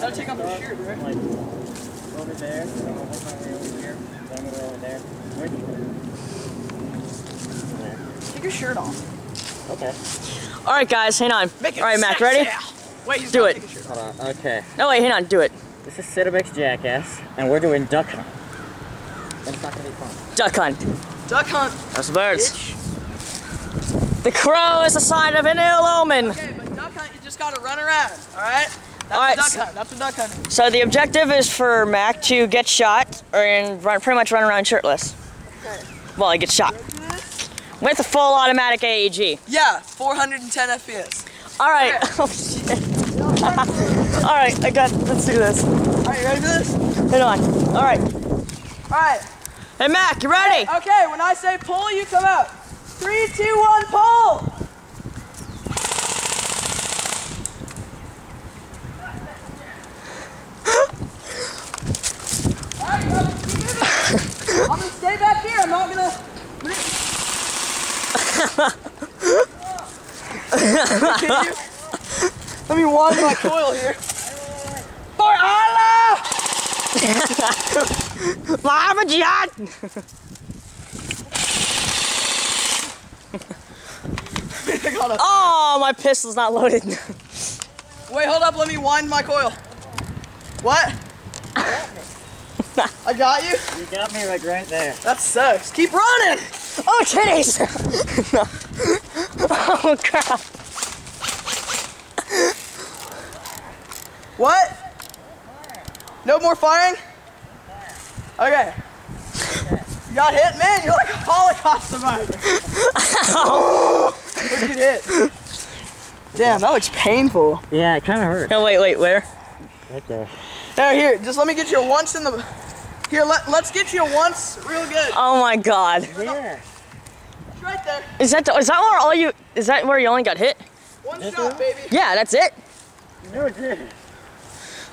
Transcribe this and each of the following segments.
Gotta take off your shirt, right? Like over there, then I'll work my way over here, then I'm gonna go over there. Where do you go? Take your shirt off. Okay. All right, guys, hang on. Make it All right, Mack, sexy. ready? Wait, he's Do it. take his shirt Hold on. Okay. No, wait, hang on. Do it. This is Cinemiex Jackass, and we're doing duck hunt. And it's not gonna be fun. Duck hunt. Duck hunt. That's the birds. Bitch. The crow is a sign of an ill omen. Okay, but duck hunt, you just gotta run around, alright? That's All right, duck so- hunt. That's duck hunt. So the objective is for Mack to get shot and run, pretty much run around shirtless. Okay. Well, he gets shot with a full automatic AEG. Yeah, 410 FPS. All right. Oh shit. All right, I got. Let's do this. Alright, you ready for this? Hang on. All right. Alright. Hey Mack, you ready? Okay, when I say pull, you come out. Three, two, one, pull! Alright, brother, keep moving. I'm gonna stay back here. I'm not gonna. Let me wind my coil here. For Allah! Mama Jihad. Oh, my pistol's not loaded. Wait, hold up. Let me wind my coil. What? I got you. You got me like right there. That sucks. Keep running. Oh, titties. oh crap. What? No more firing? Okay. You got hit, man. You're like a Holocaust survivor. Where'd you get hit? Damn, that looks painful. Yeah, it kind of hurt. No, wait, wait, where? Right there. Now here, just let me get you once in the. Here, let, let's get you once real good. Oh my God. Yeah. It's right there. Is that is that where all you? Is that where you only got hit? One This shot, one? baby. Yeah, that's it. No, it didn't.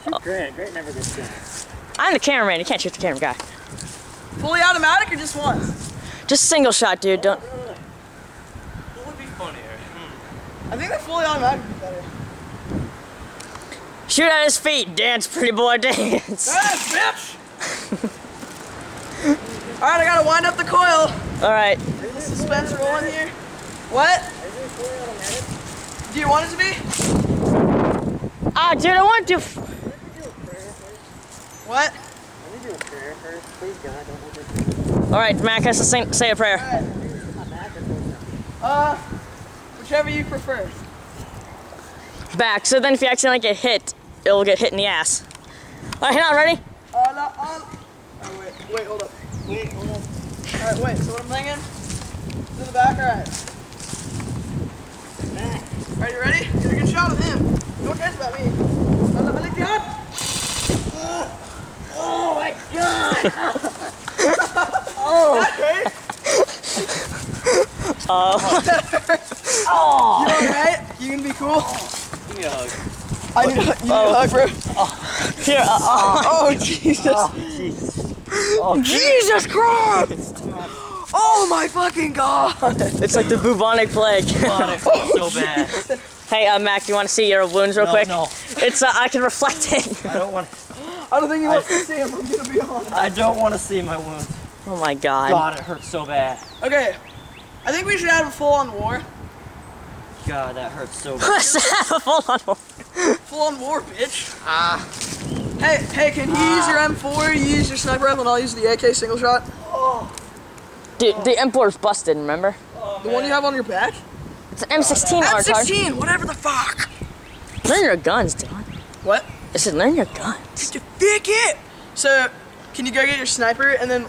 Shoot Grant. Grant never gets shot. I'm the cameraman. You can't shoot the camera guy. Fully automatic or just once? Just single shot, dude. Don't. What would be funnier? Hmm. I think the fully automatic would be better. Shoot at his feet. Dance, pretty boy, dance. Yes, bitch! Alright, I gotta wind up the coil. All right. Is the suspense rolling here? What? Do you want it to be? Ah, dude, I want to. What? Let me do a prayer first. Please, God, don't let this All right, Mack has to sing, say a prayer. Uh, whichever you prefer. Back. So then, if you accidentally get hit, it'll get hit in the ass. All right, hang on. Ready? Uh, no, um, oh, wait, wait, hold up. Wait, hold. Alright, wait, so what I'm thinking? To the back, alright. Alright, you ready? Get a good shot of him. No one cares about me. Jihad. Oh my God! Oh. Okay. Oh. You alright? You gonna be cool? Give me a hug. I need, you need a hug, bro. Here. Uh, uh, Oh, Jesus. Jesus. Jesus Christ! Oh my fucking god! it's like the bubonic plague. God, it hurts so bad. hey, uh, Mack, you want to see your wounds real No, quick? no. It's. Uh, I can reflect it. I don't want. I don't think he wants to see them. I'm gonna be honest. I don't want to see my wounds. oh my God. God, it hurts so bad. Okay, I think we should have a full on war. God, that hurts so bad. Let's have a full on. Full on war, bitch. Ah. Hey, hey, can you use your M4, you use your sniper rifle, and I'll use the AK single shot? Dude, the M4's busted. Remember? The one you have on your back? It's an M16 art card. M16, whatever the fuck. Learn your guns, Dylan. What? I said, learn your guns. You pick it! So, can you go get your sniper and then.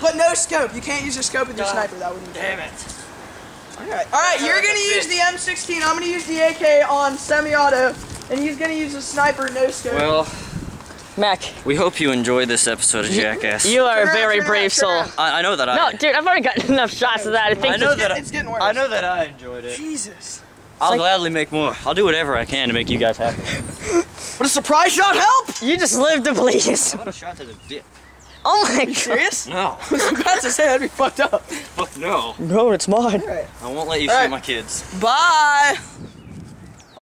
But no scope. You can't use your scope with your sniper. That wouldn't be Damn it. Alright, alright, you're gonna use the M16. I'm gonna use the AK on semi auto. And he's gonna use the sniper no scope. Well, Mack, we hope you enjoyed this episode of Jackass. you are a Turn around, very around, brave soul. I, I know that I. No, dude, I've already gotten enough shots of that. I think I know that- that. it's getting worse. I know that I enjoyed it. Jesus. I'll like- gladly make more. I'll do whatever I can to make you guys happy. Would a surprise shot help? you just live to please. How about a shot to the dick? Oh my god. Serious? No. I was about to say that'd be fucked up. Fuck no. No, it's mine. Alright. I won't let you All shoot right. my kids. Bye.